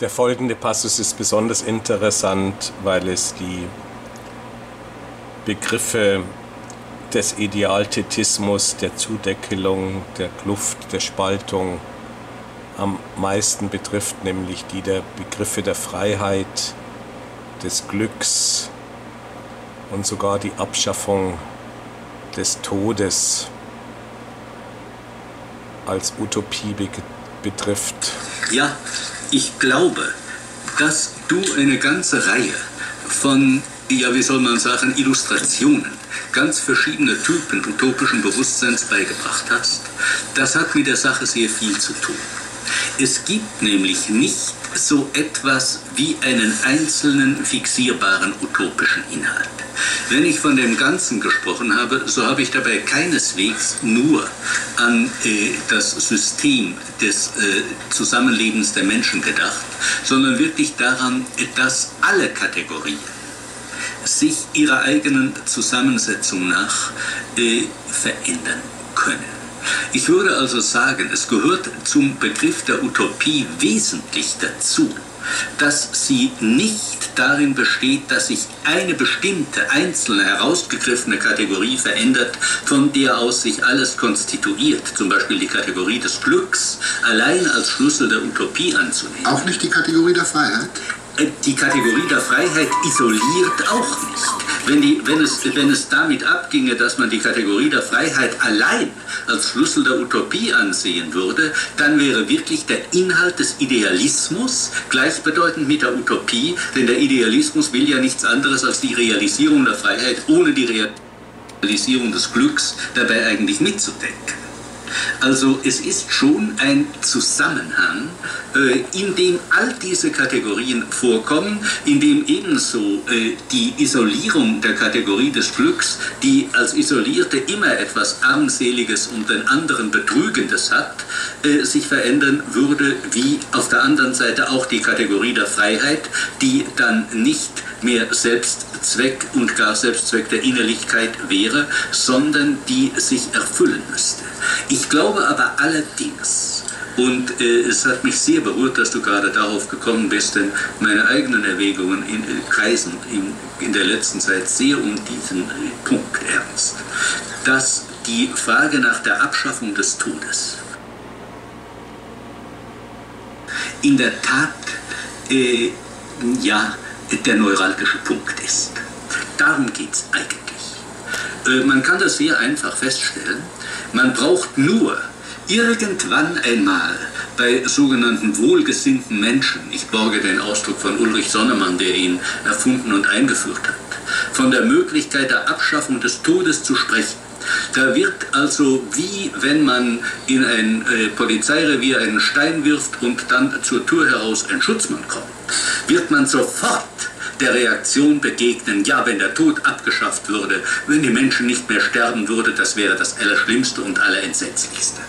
Der folgende Passus ist besonders interessant, weil es die Begriffe des Idealthetismus, der Zudeckelung, der Kluft, der Spaltung am meisten betrifft, nämlich die der Begriffe der Freiheit, des Glücks und sogar die Abschaffung des Todes als Utopie betrifft. Ja, ich glaube, dass du eine ganze Reihe von, ja, wie soll man sagen, Illustrationen ganz verschiedene Typen utopischen Bewusstseins beigebracht hast. Das hat mit der Sache sehr viel zu tun. Es gibt nämlich nicht so etwas wie einen einzelnen fixierbaren utopischen Inhalt. Wenn ich von dem Ganzen gesprochen habe, so habe ich dabei keineswegs nur an äh, das System des äh, Zusammenlebens der Menschen gedacht, sondern wirklich daran, dass alle Kategorien sich ihrer eigenen Zusammensetzung nach äh, verändern können. Ich würde also sagen, es gehört zum Begriff der Utopie wesentlich dazu, dass sie nicht darin besteht, dass sich eine bestimmte, einzelne, herausgegriffene Kategorie verändert, von der aus sich alles konstituiert, zum Beispiel die Kategorie des Glücks, allein als Schlüssel der Utopie anzunehmen. Auch nicht die Kategorie der Freiheit? Äh, die Kategorie der Freiheit isoliert auch nicht. Wenn, die, wenn, es, wenn es damit abginge, dass man die Kategorie der Freiheit allein als Schlüssel der Utopie ansehen würde, dann wäre wirklich der Inhalt des Idealismus gleichbedeutend mit der Utopie, denn der Idealismus will ja nichts anderes als die Realisierung der Freiheit ohne die Realisierung des Glücks dabei eigentlich mitzudenken. Also es ist schon ein Zusammenhang, äh, in dem all diese Kategorien vorkommen, in dem ebenso äh, die Isolierung der Kategorie des Glücks, die als Isolierte immer etwas Armseliges und den anderen Betrügendes hat, äh, sich verändern würde, wie auf der anderen Seite auch die Kategorie der Freiheit, die dann nicht mehr Selbstzweck und gar Selbstzweck der Innerlichkeit wäre, sondern die sich erfüllen müsste. Ich glaube aber allerdings, und äh, es hat mich sehr berührt, dass du gerade darauf gekommen bist, denn meine eigenen Erwägungen in, äh, kreisen in, in der letzten Zeit sehr um diesen äh, Punkt ernst, dass die Frage nach der Abschaffung des Todes in der Tat äh, ja der neuralgische Punkt ist. Darum geht es eigentlich. Äh, man kann das sehr einfach feststellen. Man braucht nur irgendwann einmal bei sogenannten wohlgesinnten Menschen, ich borge den Ausdruck von Ulrich Sonnemann, der ihn erfunden und eingeführt hat, von der Möglichkeit der Abschaffung des Todes zu sprechen. Da wird also wie wenn man in ein äh, Polizeirevier einen Stein wirft und dann zur Tür heraus ein Schutzmann kommt, wird man sofort der Reaktion begegnen, ja, wenn der Tod abgeschafft würde, wenn die Menschen nicht mehr sterben würde, das wäre das Allerschlimmste und Allerentsetzlichste.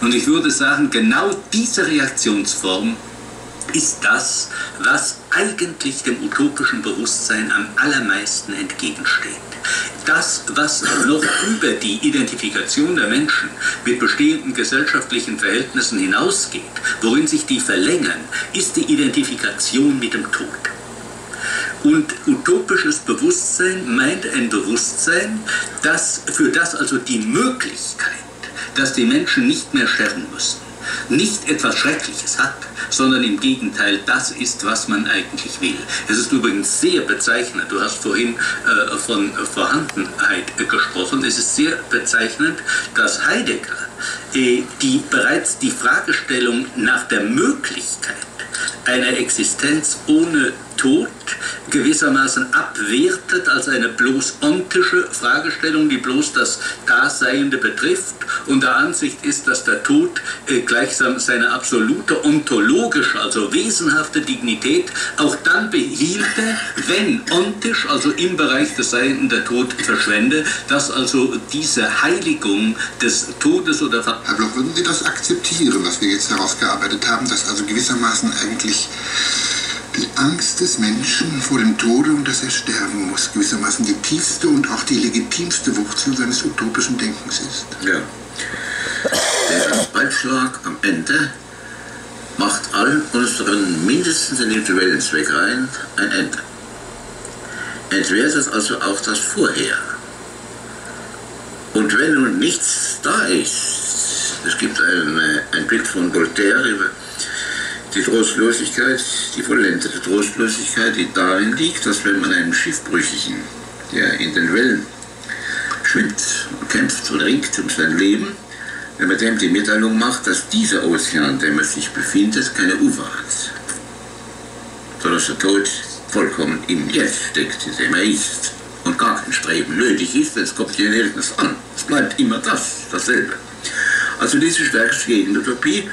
Und ich würde sagen, genau diese Reaktionsform ist das, was eigentlich dem utopischen Bewusstsein am allermeisten entgegensteht. Das, was noch über die Identifikation der Menschen mit bestehenden gesellschaftlichen Verhältnissen hinausgeht, worin sich die verlängern, ist die Identifikation mit dem Tod. Und utopisches Bewusstsein meint ein Bewusstsein, das für das also die Möglichkeit, dass die Menschen nicht mehr sterben müssen, nicht etwas Schreckliches hat, sondern im Gegenteil das ist, was man eigentlich will. Es ist übrigens sehr bezeichnend, du hast vorhin äh, von Vorhandenheit gesprochen, es ist sehr bezeichnend, dass Heidegger äh, die bereits die Fragestellung nach der Möglichkeit einer Existenz ohne Tod gewissermaßen abwertet als eine bloß ontische Fragestellung, die bloß das Daseiende betrifft und der Ansicht ist, dass der Tod äh, gleichsam seine absolute ontologische, also wesenhafte Dignität auch dann behielte, wenn ontisch, also im Bereich des Seienden, der Tod verschwende, dass also diese Heiligung des Todes oder... Herr Bloch, würden Sie das akzeptieren, was wir jetzt herausgearbeitet haben, dass also gewissermaßen eigentlich Angst des Menschen vor dem Tode und dass er sterben muss, gewissermaßen die tiefste und auch die legitimste Wurzel seines utopischen Denkens ist. Ja. Der Beitrag am Ende macht allen unseren mindestens individuellen Zweckreihen ein Ende. Entwertet also auch das Vorher. Und wenn nun nichts da ist, es gibt ein, ein Bild von Voltaire über die Trostlosigkeit, die vollendete Trostlosigkeit, die darin liegt, dass wenn man einem Schiffbrüchigen, der in den Wellen schwimmt und kämpft und ringt um sein Leben, wenn man dem die Mitteilung macht, dass dieser Ozean, in dem er sich befindet, keine Ufer hat, sondern dass der Tod vollkommen im Jetzt steckt, in dem er ist und gar kein Streben nötig ist, es kommt hier nirgends an. Es bleibt immer das, dasselbe. Also diese stärkste Gegenutopie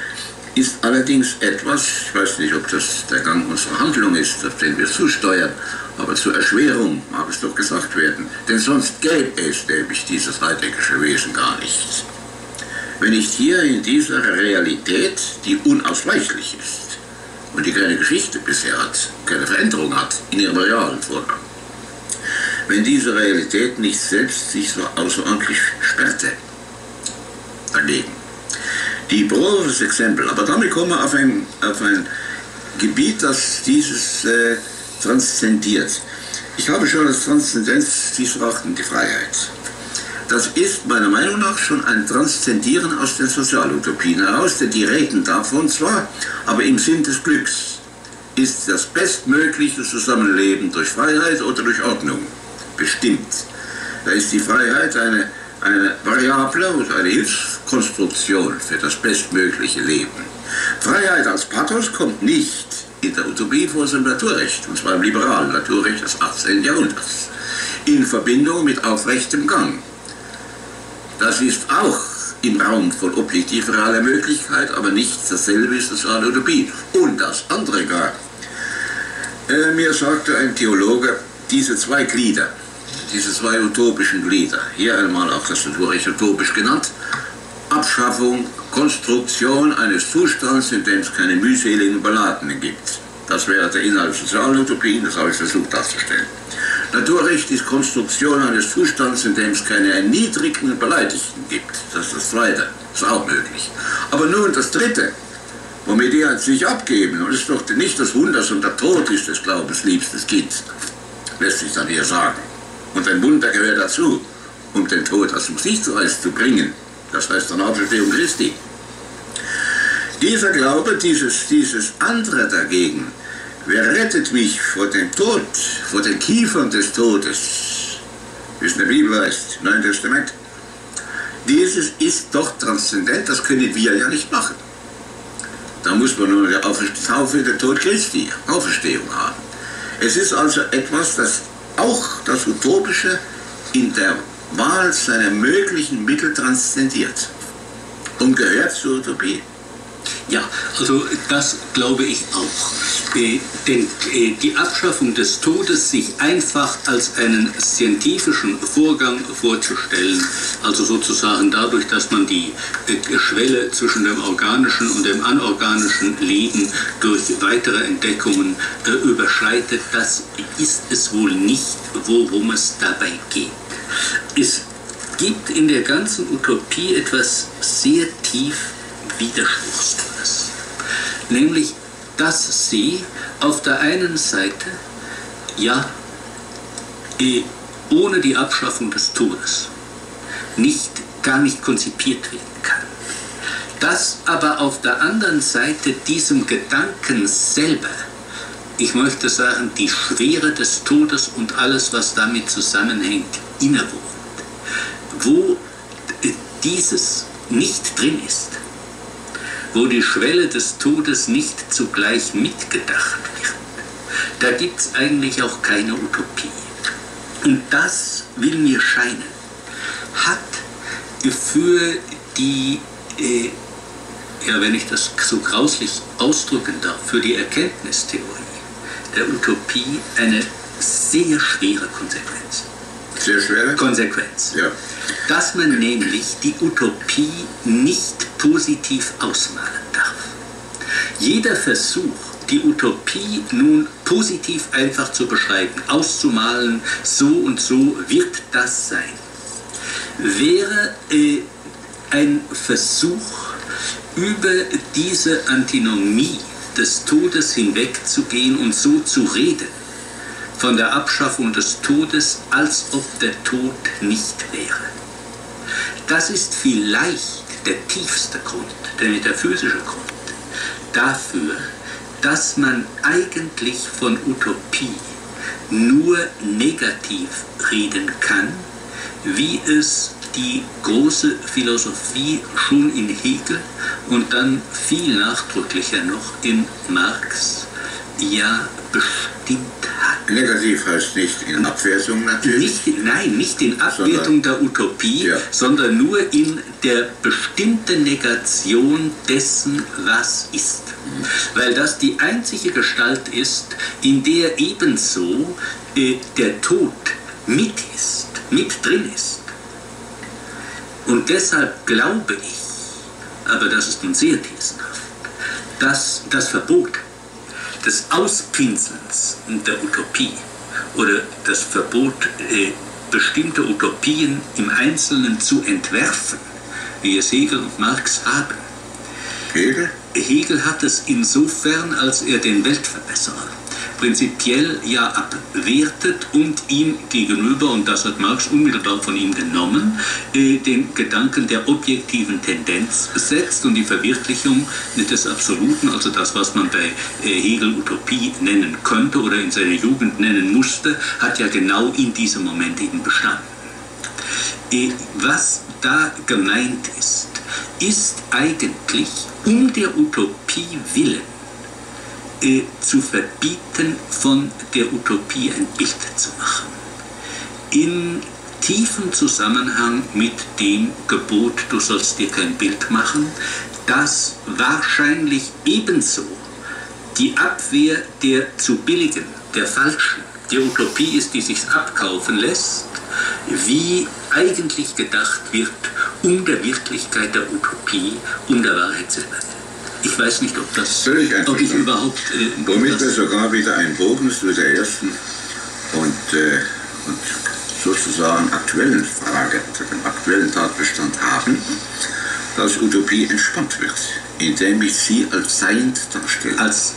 ist allerdings etwas, ich weiß nicht, ob das der Gang unserer Handlung ist, auf den wir zusteuern, aber zur Erschwerung mag es doch gesagt werden, denn sonst gäbe es nämlich dieses heideggerische Wesen gar nicht. Wenn nicht hier in dieser Realität, die unausweichlich ist und die keine Geschichte bisher hat, keine Veränderung hat in ihrem realen Vorgang, wenn diese Realität nicht selbst sich so außerordentlich sperrte dagegen. Die Brohres Exempel, aber damit kommen wir auf ein, auf ein Gebiet, das dieses äh, transzendiert. Ich habe schon als Transzendenz verachten, die Freiheit. Das ist meiner Meinung nach schon ein Transzendieren aus den Sozialutopien heraus, denn die reden davon zwar, aber im Sinn des Glücks ist das bestmögliche Zusammenleben durch Freiheit oder durch Ordnung bestimmt. Da ist die Freiheit eine, eine Variable oder eine Hilfskonstruktion für das bestmögliche Leben. Freiheit als Pathos kommt nicht in der Utopie vor dem Naturrecht, und zwar im liberalen Naturrecht des 18. Jahrhunderts, in Verbindung mit aufrechtem Gang. Das ist auch im Raum von objektiver realer Möglichkeit, aber nicht dasselbe ist soziale Utopie. Und das andere gar. Äh, mir sagte ein Theologe, diese zwei Glieder, diese zwei utopischen Glieder, hier einmal auch das Naturrecht utopisch genannt, Abschaffung, Konstruktion eines Zustands, in dem es keine mühseligen Balladen gibt. Das wäre der Inhalt der Sozialutopien, das habe ich versucht darzustellen. Naturrecht ist Konstruktion eines Zustands, in dem es keine erniedrigten Beleidigten gibt. Das ist das Zweite. Das ist auch möglich. Aber nun das Dritte, womit die sich abgeben, und ist doch nicht das Wunder, sondern der Tod ist des Glaubens liebstes Kind, lässt sich dann hier sagen. Und ein Wunder gehört dazu, um den Tod aus dem Sichtreis zu bringen. Das heißt dann Auferstehung Christi. Dieser Glaube, dieses, dieses andere dagegen, Wer rettet mich vor dem Tod, vor den Kiefern des Todes? Wie es in der Bibel heißt, im Neuen Testament. Dieses ist doch transzendent, das können wir ja nicht machen. Da muss man nur die Taufe, der Tod Christi, Auferstehung haben. Es ist also etwas, das auch das Utopische in der Wahl seiner möglichen Mittel transzendiert und gehört zur Utopie. Ja, also das glaube ich auch. Äh, denn äh, die Abschaffung des Todes sich einfach als einen scientifischen Vorgang vorzustellen, also sozusagen dadurch, dass man die äh, Schwelle zwischen dem organischen und dem anorganischen Leben durch weitere Entdeckungen äh, überschreitet, das ist es wohl nicht, worum es dabei geht. Es gibt in der ganzen Utopie etwas sehr tief Widerspruchsvolles. Nämlich, dass sie auf der einen Seite ja eh, ohne die Abschaffung des Todes nicht, gar nicht konzipiert werden kann. Dass aber auf der anderen Seite diesem Gedanken selber, ich möchte sagen, die Schwere des Todes und alles, was damit zusammenhängt, innewohnt. Wo dieses nicht drin ist, wo die Schwelle des Todes nicht zugleich mitgedacht wird, da gibt es eigentlich auch keine Utopie. Und das will mir scheinen, hat für die, äh, ja, wenn ich das so grauslich ausdrücken darf, für die Erkenntnistheorie der Utopie eine sehr schwere Konsequenz. Sehr schwere? Konsequenz. Ja. Dass man nämlich die Utopie nicht positiv ausmalen darf. Jeder Versuch, die Utopie nun positiv einfach zu beschreiben, auszumalen, so und so wird das sein, wäre äh, ein Versuch, über diese Antinomie des Todes hinwegzugehen und so zu reden, von der Abschaffung des Todes, als ob der Tod nicht wäre. Das ist vielleicht der tiefste Grund, der metaphysische Grund dafür, dass man eigentlich von Utopie nur negativ reden kann, wie es die große Philosophie schon in Hegel und dann viel nachdrücklicher noch in Marx ja bestimmt. Negativ heißt nicht in Abwertung natürlich. Nicht, nein, nicht in Abwertung sondern, der Utopie, ja. sondern nur in der bestimmten Negation dessen, was ist. Mhm. Weil das die einzige Gestalt ist, in der ebenso äh, der Tod mit ist, mit drin ist. Und deshalb glaube ich, aber das ist nun sehr thesenhaft, dass das Verbot des Auspinselns der Utopie oder das Verbot, äh, bestimmte Utopien im Einzelnen zu entwerfen, wie es Hegel und Marx haben. Hegel? Hegel hat es insofern, als er den Weltverbesserer prinzipiell ja abwertet und ihm gegenüber, und das hat Marx unmittelbar von ihm genommen, äh, den Gedanken der objektiven Tendenz setzt und die Verwirklichung des Absoluten, also das, was man bei äh, Hegel Utopie nennen könnte oder in seiner Jugend nennen musste, hat ja genau in diesem Moment eben bestanden. Äh, was da gemeint ist, ist eigentlich um der Utopie willen äh, zu verbieten, von der Utopie ein Bild zu machen. In tiefem Zusammenhang mit dem Gebot, du sollst dir kein Bild machen, das wahrscheinlich ebenso die Abwehr der zu billigen, der falschen, der Utopie ist, die sich abkaufen lässt, wie eigentlich gedacht wird, um der Wirklichkeit der Utopie, um der Wahrheit selber. Ich weiß nicht, ob das, Völlig ob ich überhaupt... Äh, Womit wir sogar wieder einen Bogen zu der ersten und, äh, und sozusagen aktuellen Frage, zu dem aktuellen Tatbestand haben, dass Utopie entspannt wird, indem ich sie als seiend darstelle. Als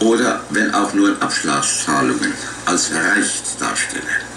oder wenn auch nur in Abschlagszahlungen als erreicht darstelle.